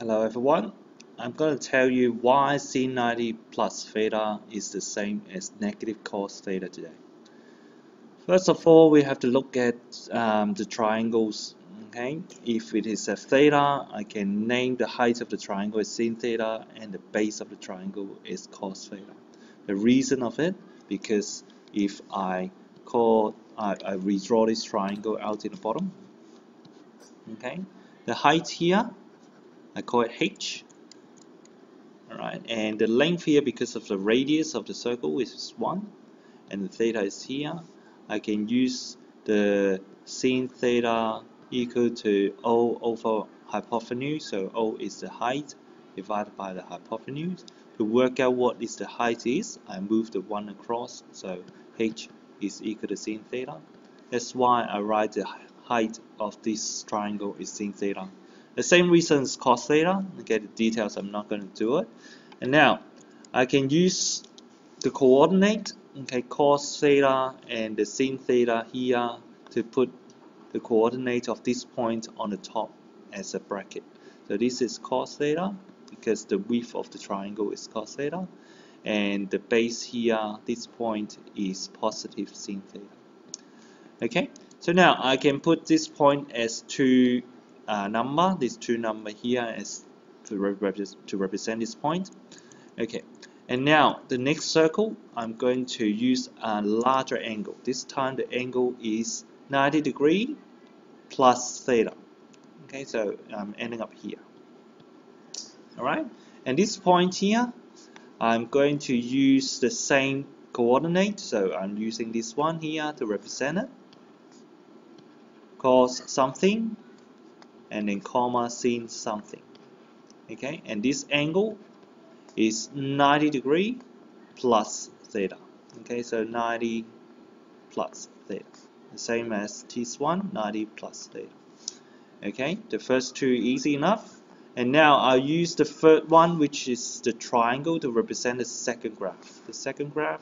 Hello everyone, I'm going to tell you why sin 90 plus theta is the same as negative cos theta today. First of all, we have to look at um, the triangles. Okay, If it is a theta, I can name the height of the triangle as sin theta and the base of the triangle is cos theta. The reason of it, because if I call, I, I redraw this triangle out in the bottom, okay, the height here I call it h. Alright and the length here because of the radius of the circle is 1 and the theta is here. I can use the sin theta equal to O over hypotenuse so O is the height divided by the hypotenuse. To work out what is the height is I move the 1 across so h is equal to sin theta. That's why I write the height of this triangle is sin theta the same reason as cos theta. Okay, the details I'm not going to do it. And now I can use the coordinate, okay, cos theta and the sin theta here to put the coordinate of this point on the top as a bracket. So this is cos theta because the width of the triangle is cos theta and the base here, this point is positive sin theta. Okay, so now I can put this point as 2 uh, number, these two number here is to, to represent this point. Okay, and now the next circle, I'm going to use a larger angle. This time the angle is 90 degree plus theta. Okay, so I'm ending up here. Alright, and this point here, I'm going to use the same coordinate, so I'm using this one here to represent it. Cos something and then comma sin something. Okay and this angle is 90 degree plus theta. Okay so 90 plus theta. The same as this1 90 plus theta. Okay the first two easy enough. And now I'll use the third one which is the triangle to represent the second graph. The second graph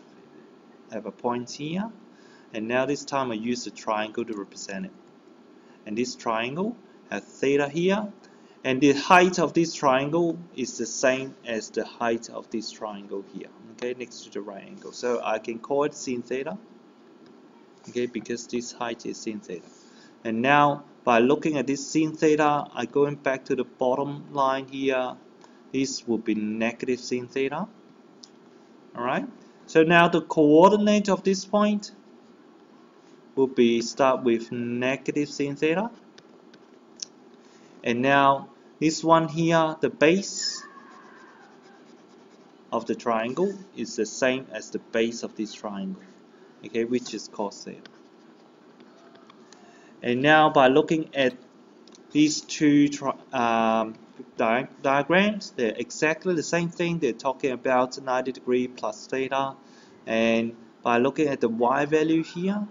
have a point here. And now this time I use the triangle to represent it. And this triangle at theta here. And the height of this triangle is the same as the height of this triangle here. Okay next to the right angle. So I can call it sin theta. Okay because this height is sin theta. And now by looking at this sin theta I going back to the bottom line here this will be negative sin theta. Alright? So now the coordinate of this point will be start with negative sin theta and now this one here the base of the triangle is the same as the base of this triangle okay which is cos theta and now by looking at these two um, di diagrams they're exactly the same thing. They're talking about 90 degree plus theta. And by looking at the y value here